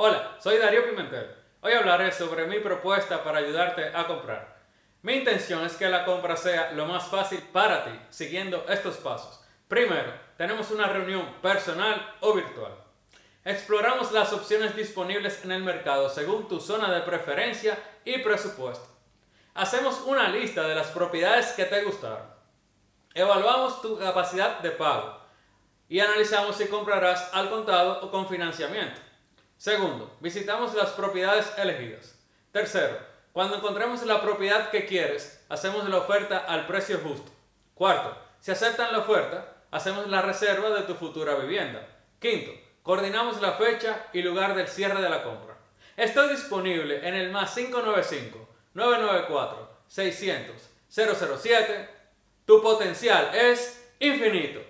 Hola, soy Darío Pimentel. Hoy hablaré sobre mi propuesta para ayudarte a comprar. Mi intención es que la compra sea lo más fácil para ti, siguiendo estos pasos. Primero, tenemos una reunión personal o virtual. Exploramos las opciones disponibles en el mercado según tu zona de preferencia y presupuesto. Hacemos una lista de las propiedades que te gustaron. Evaluamos tu capacidad de pago y analizamos si comprarás al contado o con financiamiento. Segundo, visitamos las propiedades elegidas. Tercero, cuando encontremos la propiedad que quieres, hacemos la oferta al precio justo. Cuarto, si aceptan la oferta, hacemos la reserva de tu futura vivienda. Quinto, coordinamos la fecha y lugar del cierre de la compra. Estoy disponible en el más 595-994-600-007. Tu potencial es infinito.